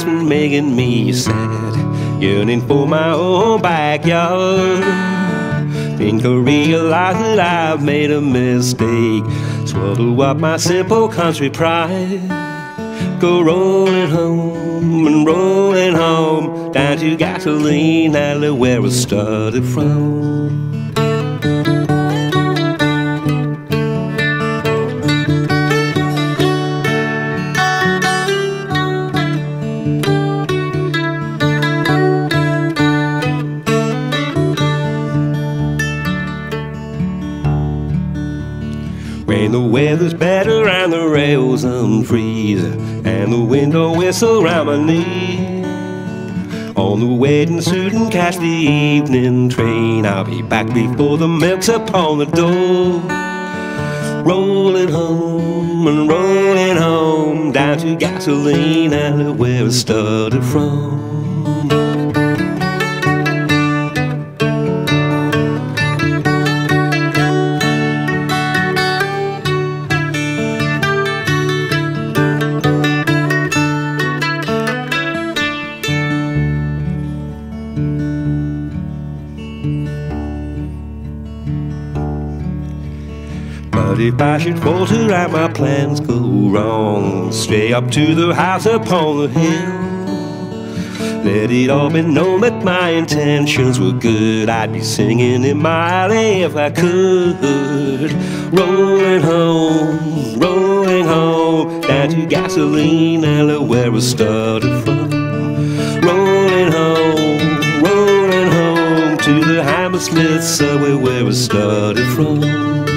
just making me sad, yearning for my own backyard. Think I realize that I've made a mistake, swallow up my simple country pride. Go rolling home and rolling home down to gasoline alley where I started from. When the weather's better and the rails unfreeze And the window whistle round my knee. On the wedding suit and catch the evening train I'll be back before the milk's upon the door. Rolling home and rolling home Down to gasoline alley where I started from But if I should falter and my plans go wrong, stray up to the house upon the hill. Let it all be known that my intentions were good. I'd be singing in my alley if I could. Rolling home, rolling home, down to gasoline alley where I started from. Rolling home, rolling home to the Hammersmith subway where I started from.